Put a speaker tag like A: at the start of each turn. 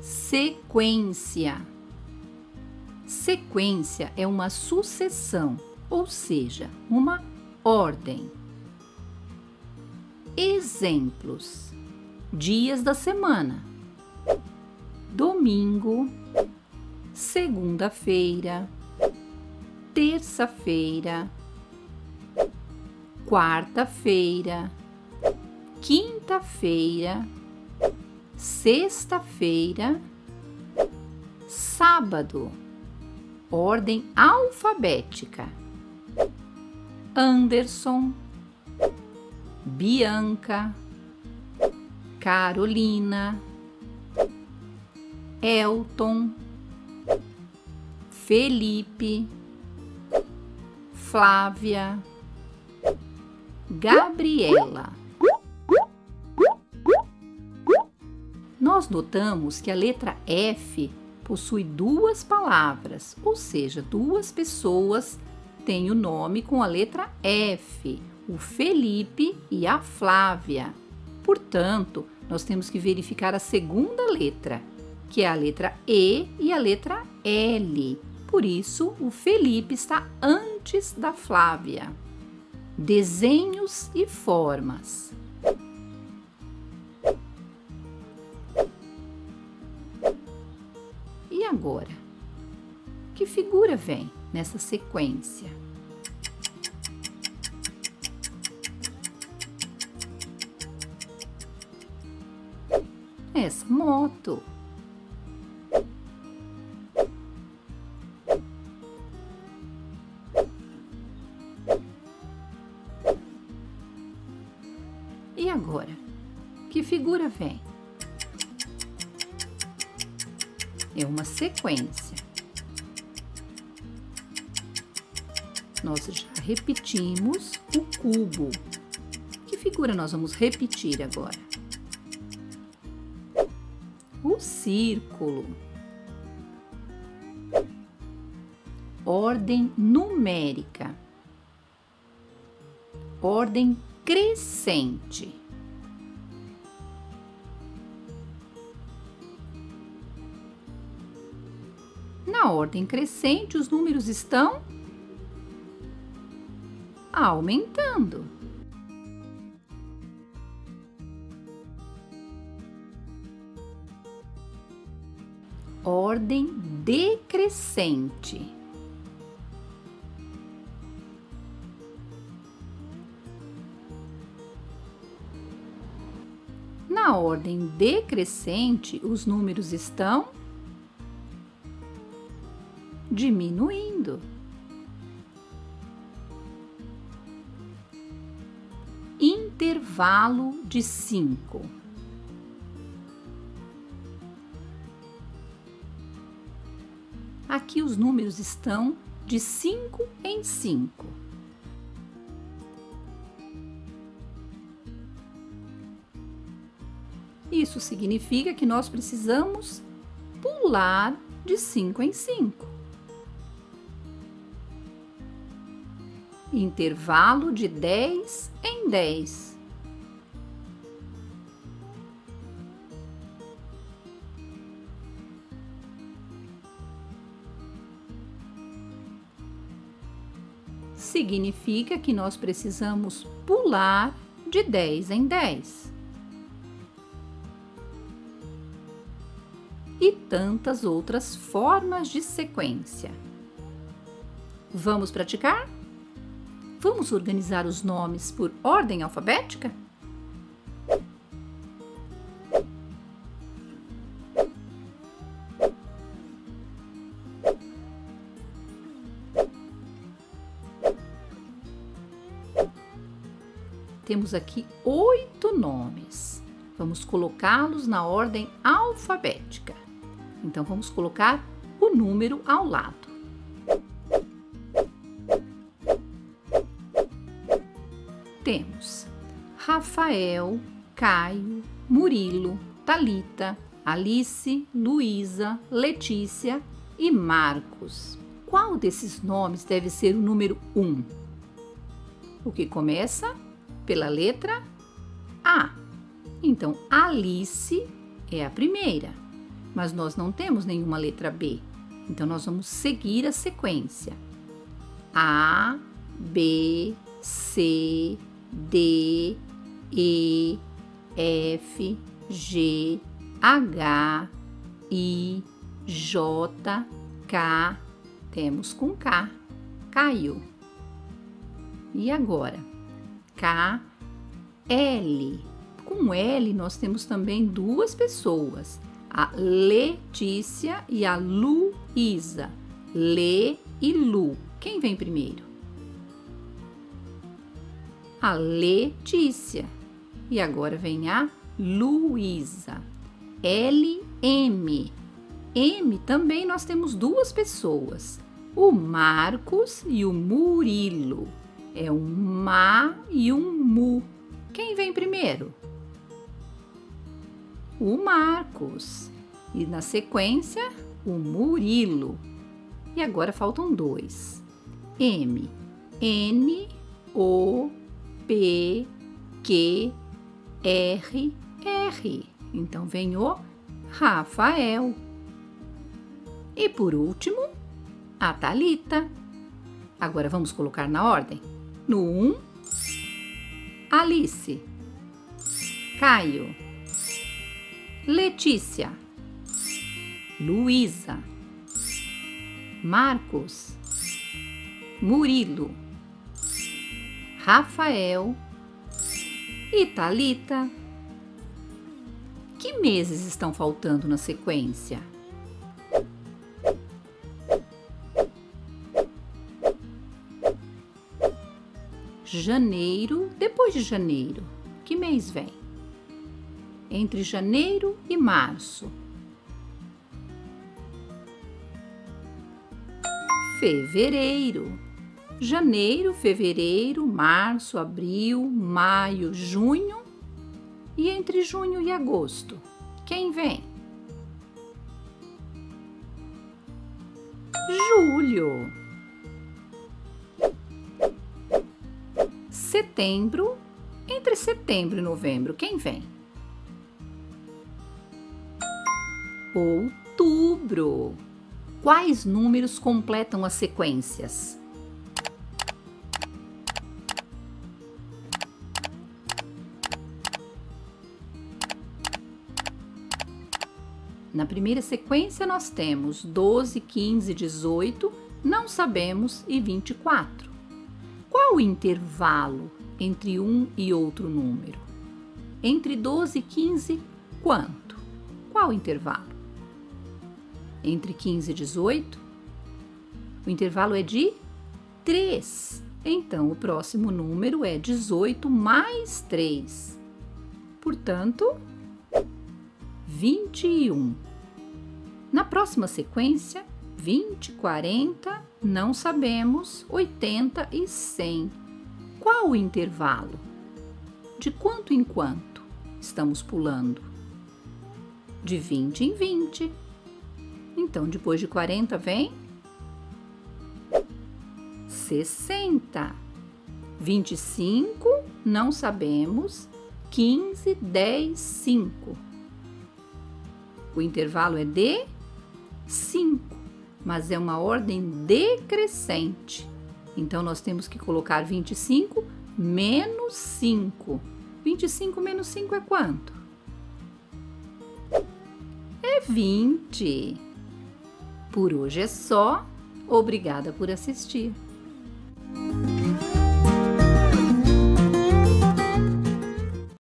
A: Sequência. Sequência é uma sucessão, ou seja, uma ordem. Exemplos: dias da semana: domingo, segunda-feira, terça-feira, quarta-feira, quinta-feira, sexta-feira, sábado. Ordem alfabética. Anderson, Bianca, Carolina, Elton, Felipe, Flávia, Gabriela. Nós notamos que a letra F possui duas palavras, ou seja, duas pessoas têm o nome com a letra F, o Felipe e a Flávia. Portanto, nós temos que verificar a segunda letra, que é a letra E e a letra L. Por isso, o Felipe está antes da Flávia. Desenhos e formas. Agora? Que figura vem nessa sequência? Essa moto. E agora? Que figura vem? É uma sequência. Nós já repetimos o cubo. Que figura nós vamos repetir agora? O círculo. Ordem numérica. Ordem crescente. Na ordem crescente, os números estão aumentando. Ordem decrescente. Na ordem decrescente, os números estão diminuindo. Intervalo de cinco. Aqui os números estão de cinco em cinco. Isso significa que nós precisamos pular de 5 em 5. Intervalo de 10 em 10. Significa que nós precisamos pular de 10 em 10. e tantas outras formas de sequência. Vamos praticar? Vamos organizar os nomes por ordem alfabética? Temos aqui oito nomes. Vamos colocá-los na ordem alfabética. Então, vamos colocar o número ao lado. Temos Rafael, Caio, Murilo, Talita, Alice, Luísa, Letícia e Marcos. Qual desses nomes deve ser o número 1? Um? O que começa pela letra A. Então, Alice é a primeira. mas nós não temos nenhuma letra B. Então, nós vamos seguir a sequência. A, B, C, D, E, F, G, H, I, J, K. Temos com K. Caiu. E agora? K, L. Com L, nós temos também duas pessoas, a Letícia e a Luísa. Le e Lu. Quem vem primeiro? A Letícia. E agora vem a Luísa. L, M. M também nós temos duas pessoas, o Marcos e o Murilo. É um Ma e um Mu. Quem vem primeiro? O Marcos. E na sequência, o Murilo. E agora faltam dois. M, N, O, P, Q, R, R. Então vem o Rafael. E por último, a Talita. Agora vamos colocar na ordem. No 1, um, Alice, Caio, Letícia, Luísa, Marcos, Murilo, Rafael e Talita. Que meses estão faltando na sequência? janeiro, depois de janeiro, que mês vem? Entre janeiro e março. Fevereiro. Janeiro, fevereiro, março, abril, maio, junho. E entre junho e agosto, quem vem? Julho. setembro, entre setembro e novembro, quem vem? Outubro. Quais números completam as sequências? Na primeira sequência, nós temos 12, 15, 18, não sabemos e 24. Qual o intervalo entre um e outro número? Entre 12 e 15, quanto? Qual o intervalo? Entre 15 e 18? O intervalo é de 3. Então, o próximo número é 18 mais 3. Portanto, 21. Na próxima sequência, 20, 40, não sabemos, 80 e 100. Qual o intervalo? De quanto em quanto estamos pulando? De 20 em 20. Então, depois de 40 vem 60. 25, não sabemos. 15, 10, 5. O intervalo é de 5 mas é uma ordem decrescente. Então, nós temos que colocar 25 menos 5. 25 menos 5 é quanto? É 20. Por hoje é só. Obrigada por assistir.